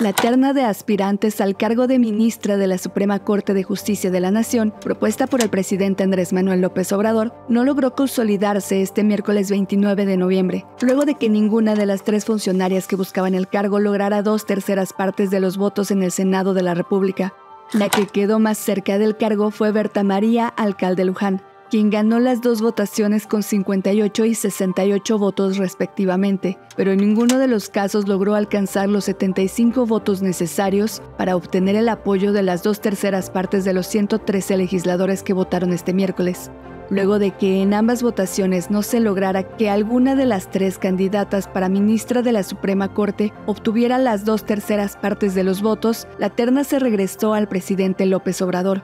La terna de aspirantes al cargo de ministra de la Suprema Corte de Justicia de la Nación, propuesta por el presidente Andrés Manuel López Obrador, no logró consolidarse este miércoles 29 de noviembre, luego de que ninguna de las tres funcionarias que buscaban el cargo lograra dos terceras partes de los votos en el Senado de la República. La que quedó más cerca del cargo fue Berta María, alcalde Luján, quien ganó las dos votaciones con 58 y 68 votos respectivamente, pero en ninguno de los casos logró alcanzar los 75 votos necesarios para obtener el apoyo de las dos terceras partes de los 113 legisladores que votaron este miércoles. Luego de que en ambas votaciones no se lograra que alguna de las tres candidatas para ministra de la Suprema Corte obtuviera las dos terceras partes de los votos, la terna se regresó al presidente López Obrador.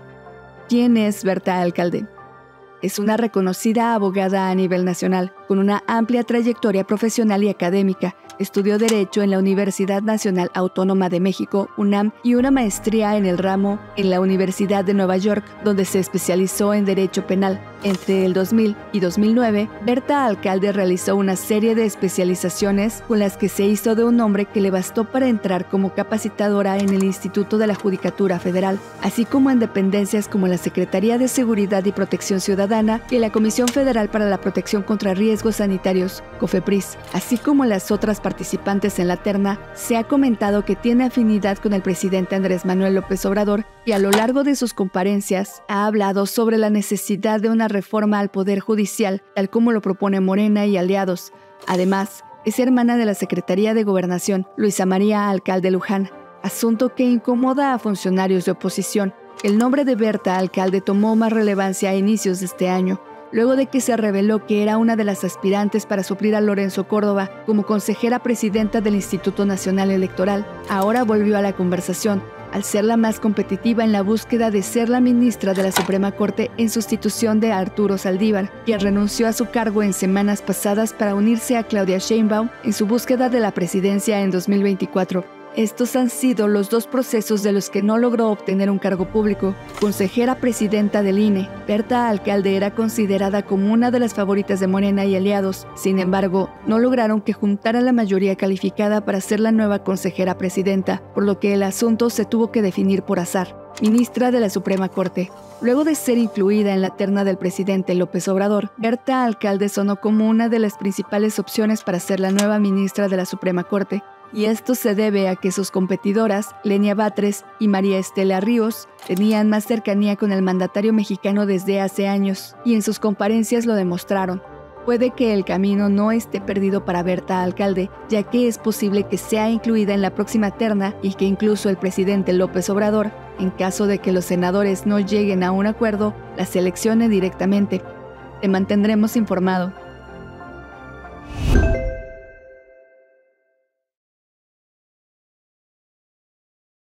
¿Quién es Berta Alcalde? Es una reconocida abogada a nivel nacional, con una amplia trayectoria profesional y académica. Estudió Derecho en la Universidad Nacional Autónoma de México, UNAM, y una maestría en el ramo en la Universidad de Nueva York, donde se especializó en Derecho Penal. Entre el 2000 y 2009, Berta Alcalde realizó una serie de especializaciones con las que se hizo de un nombre que le bastó para entrar como capacitadora en el Instituto de la Judicatura Federal, así como en dependencias como la Secretaría de Seguridad y Protección Ciudadana y la Comisión Federal para la Protección contra Riesgos Sanitarios, COFEPRIS, así como las otras participantes en la terna, se ha comentado que tiene afinidad con el presidente Andrés Manuel López Obrador y a lo largo de sus comparencias ha hablado sobre la necesidad de una reforma al Poder Judicial, tal como lo propone Morena y aliados. Además, es hermana de la Secretaría de Gobernación, Luisa María Alcalde Luján, asunto que incomoda a funcionarios de oposición. El nombre de Berta Alcalde tomó más relevancia a inicios de este año, luego de que se reveló que era una de las aspirantes para suplir a Lorenzo Córdoba como consejera presidenta del Instituto Nacional Electoral. Ahora volvió a la conversación, al ser la más competitiva en la búsqueda de ser la ministra de la Suprema Corte en sustitución de Arturo Saldívar, quien renunció a su cargo en semanas pasadas para unirse a Claudia Sheinbaum en su búsqueda de la presidencia en 2024. Estos han sido los dos procesos de los que no logró obtener un cargo público. Consejera presidenta del INE, Berta Alcalde era considerada como una de las favoritas de Morena y aliados. Sin embargo, no lograron que juntara la mayoría calificada para ser la nueva consejera presidenta, por lo que el asunto se tuvo que definir por azar. Ministra de la Suprema Corte. Luego de ser incluida en la terna del presidente López Obrador, Berta Alcalde sonó como una de las principales opciones para ser la nueva ministra de la Suprema Corte, y esto se debe a que sus competidoras, Lenia Batres y María Estela Ríos, tenían más cercanía con el mandatario mexicano desde hace años, y en sus comparencias lo demostraron. Puede que el camino no esté perdido para Berta Alcalde, ya que es posible que sea incluida en la próxima terna y que incluso el presidente López Obrador, en caso de que los senadores no lleguen a un acuerdo, la seleccione directamente. Te mantendremos informado.